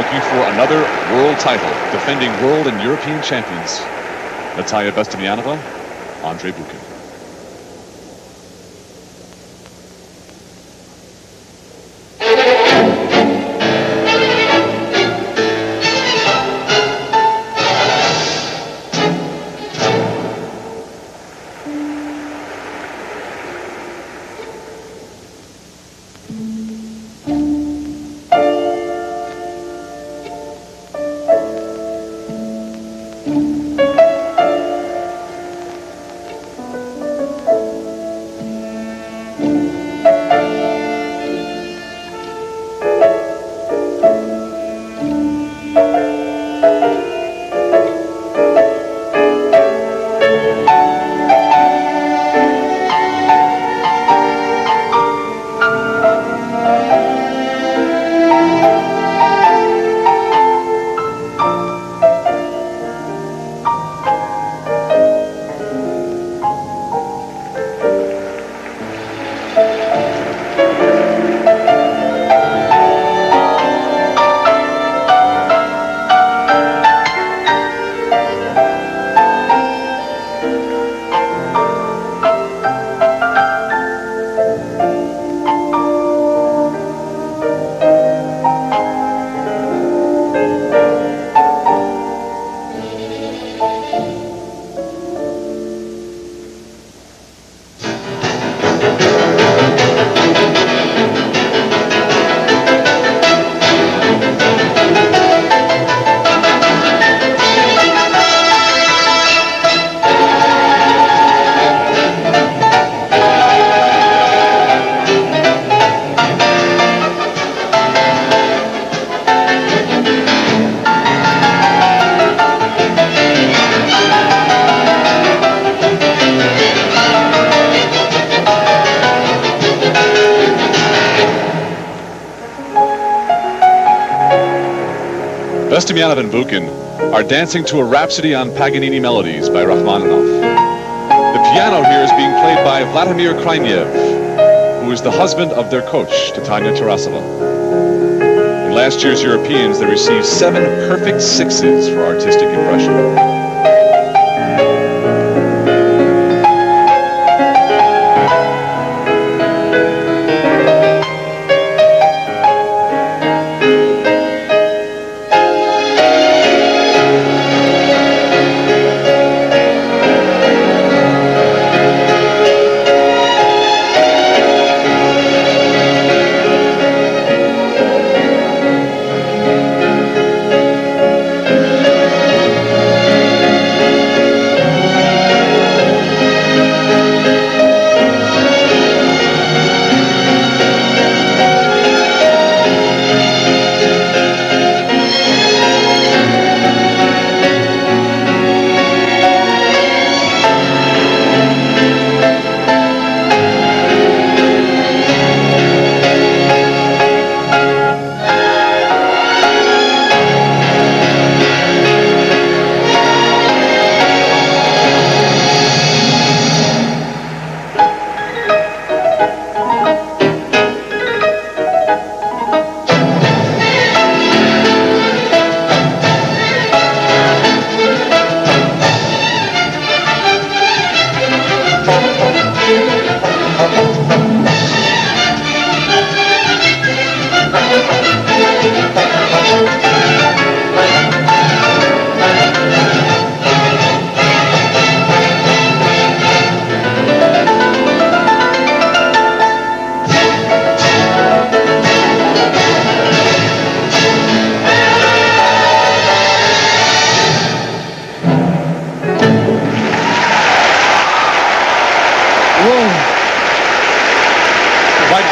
looking for another world title, defending world and European champions, Natalia Bestemianova, Andrei Bukin. Bestemianov and Bukin are dancing to a rhapsody on Paganini melodies by Rachmaninoff. The piano here is being played by Vladimir Krainev, who is the husband of their coach, Tatiana Tarasova. In last year's Europeans, they received seven perfect sixes for artistic impression.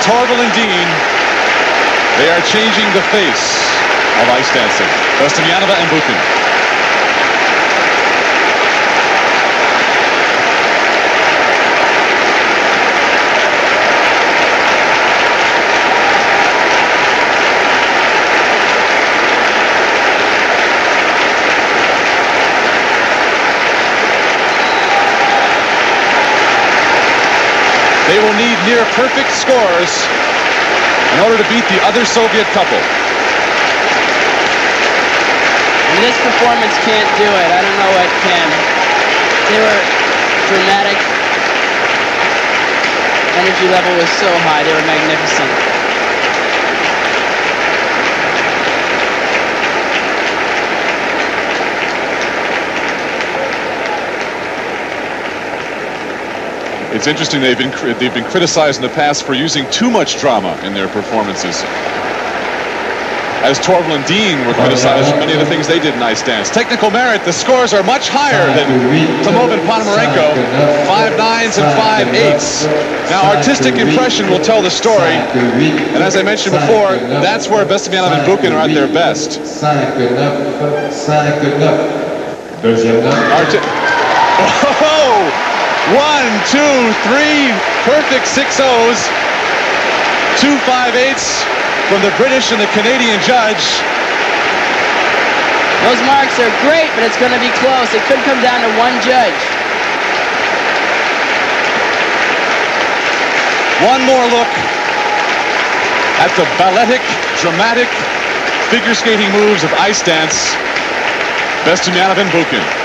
Torvill and Dean, they are changing the face of ice dancing. Bestemianova and Bukin. They will need near perfect scores in order to beat the other Soviet couple. this performance can't do it, I don't know what can. They were dramatic. Energy level was so high. They were magnificent. It's interesting they've been they've been criticized in the past for using too much drama in their performances. As Torvill and Dean were criticized for many of the things they did in Ice Dance. Technical merit, the scores are much higher than Klimov and Ponomarenko. Five nines and five eights. Now, artistic impression will tell the story. And as I mentioned before, that's where Bestiaminov and Bukin are at their best. Arti oh! One, two, three, perfect six O's. Two five eights from the British and the Canadian judge. Those marks are great, but it's going to be close. It could come down to one judge. One more look at the balletic, dramatic figure skating moves of ice dance. Bestiaminov and Bukin.